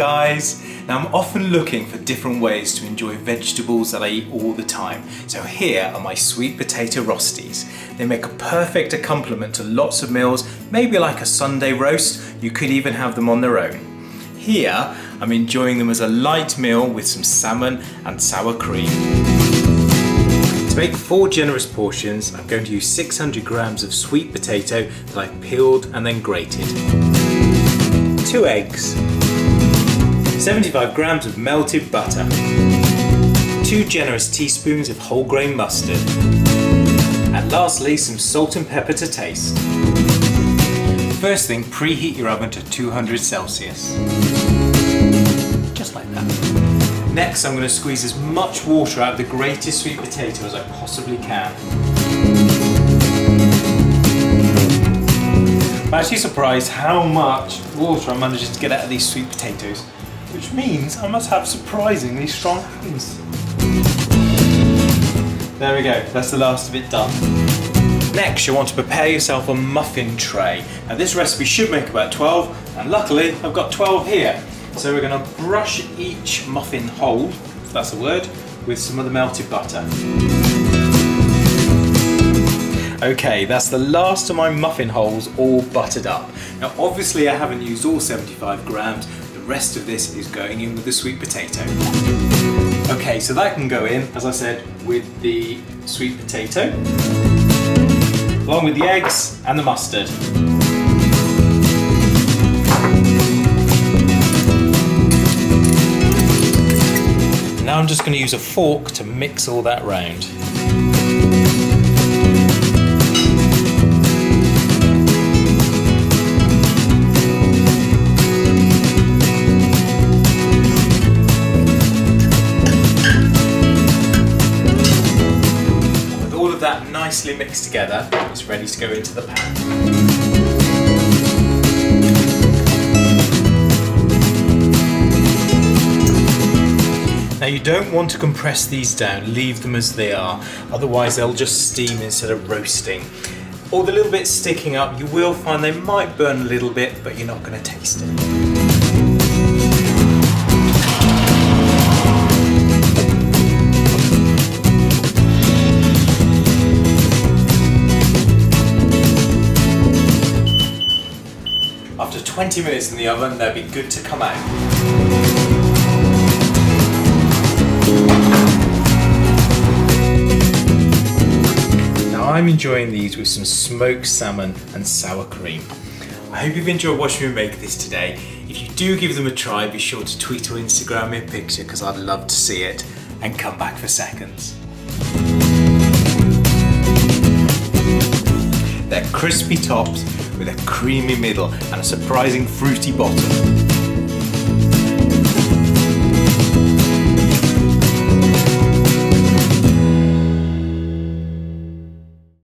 guys! Now I'm often looking for different ways to enjoy vegetables that I eat all the time. So here are my sweet potato rosties. They make a perfect accompaniment to lots of meals, maybe like a Sunday roast, you could even have them on their own. Here, I'm enjoying them as a light meal with some salmon and sour cream. To make four generous portions, I'm going to use 600 grams of sweet potato that I've peeled and then grated. Two eggs, 75 grams of melted butter, two generous teaspoons of whole grain mustard, and lastly some salt and pepper to taste. First thing, preheat your oven to 200 Celsius. Just like that. Next, I'm going to squeeze as much water out of the grated sweet potato as I possibly can. I'm actually surprised how much water I'm managing to get out of these sweet potatoes, which means I must have surprisingly strong hands. There we go, that's the last of it done. Next, you want to prepare yourself a muffin tray. Now this recipe should make about 12, and luckily I've got 12 here. So we're going to brush each muffin hole, if that's a word, with some of the melted butter. Okay, that's the last of my muffin holes all buttered up. Now obviously I haven't used all 75 grams, the rest of this is going in with the sweet potato. Okay, so that can go in, as I said, with the sweet potato, along with the eggs and the mustard. Now I'm just going to use a fork to mix all that round. That nicely mixed together, it's ready to go into the pan. Now you don't want to compress these down, leave them as they are, otherwise they'll just steam instead of roasting. Or the little bits sticking up, you will find they might burn a little bit, but you're not going to taste it. After 20 minutes in the oven, they'll be good to come out. Now I'm enjoying these with some smoked salmon and sour cream. I hope you've enjoyed watching me make this today. If you do give them a try, be sure to tweet or Instagram me a picture because I'd love to see it and come back for seconds. They're crispy tops with a creamy middle and a surprising fruity bottom.